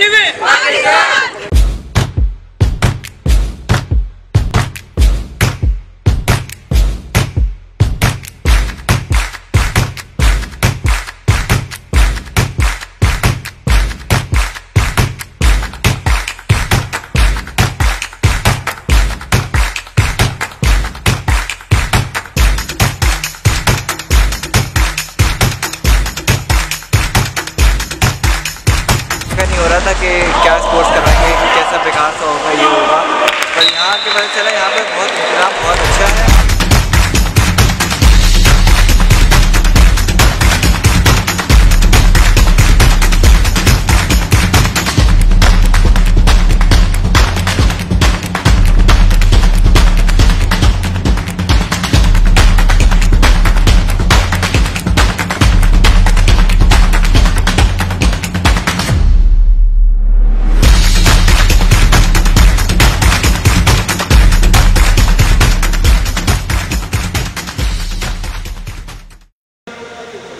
give it! कैसा सौ होगा ये होगा। पर यहाँ के पता चला, यहाँ पे बहुत इंतज़ाम बहुत अच्छा है।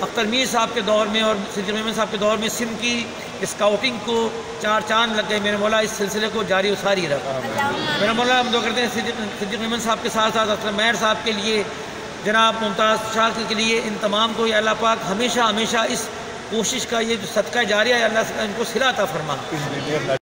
अख्तर मीर साहब के दौर में और सिद्दीक मेमन साहब के दौर में सिंध की स्काउटिंग को चार चाँद लग गए। मेरे मौला इस सिलसिले को जारी उसारी रखा। मेरा मौला, हम दो करते हैं सिद्दीक मेमन साहब के साथ साथ असलम मैर साहब के लिए, जनाब मुमताज़ शाह के लिए इन तमाम को अल्लाह पाक हमेशा हमेशा इस कोशिश का, ये जो सदका जारी है अल्लाह इनको सिलाता फरमा।